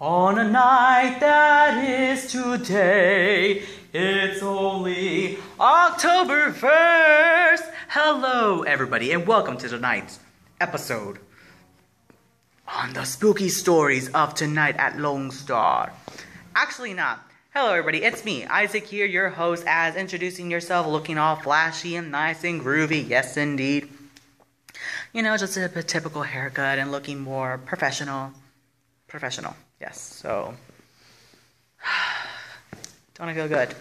On a night that is today, it's only October 1st. Hello, everybody, and welcome to tonight's episode on the spooky stories of tonight at Lone Star. Actually, not. Hello, everybody, it's me, Isaac here, your host, as introducing yourself looking all flashy and nice and groovy. Yes, indeed. You know, just a, a typical haircut and looking more professional. Professional. Yes, so don't I feel good?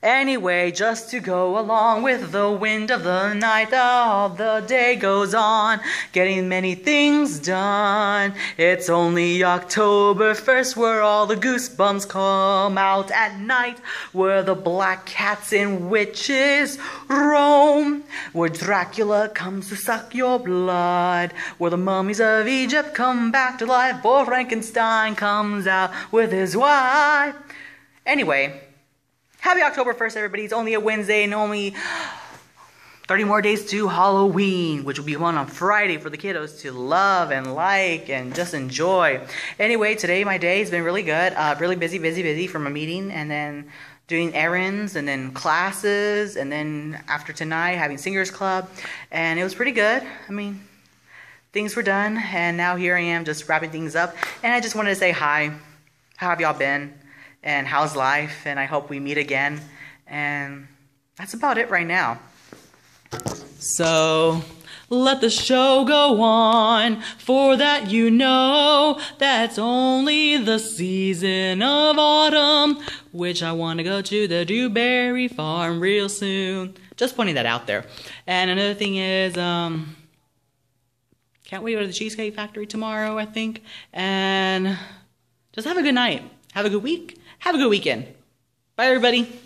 Anyway, just to go along with the wind of the night, all the day goes on, getting many things done. It's only October 1st where all the goosebumps come out at night, where the black cats and witches roam, where Dracula comes to suck your blood, where the mummies of Egypt come back to life, or Frankenstein comes out with his wife. Anyway, Happy October 1st, everybody. It's only a Wednesday and only 30 more days to Halloween, which will be one on Friday for the kiddos to love and like and just enjoy. Anyway, today my day has been really good. Uh, really busy, busy, busy from a meeting and then doing errands and then classes and then after tonight having singers club and it was pretty good. I mean, things were done and now here I am just wrapping things up and I just wanted to say hi. How have y'all been? And how's life, and I hope we meet again. And that's about it right now. So let the show go on, for that you know that's only the season of autumn, which I want to go to the Dewberry Farm real soon. Just pointing that out there. And another thing is, um, can't wait to go to the Cheesecake Factory tomorrow, I think. And just have a good night. Have a good week. Have a good weekend. Bye, everybody.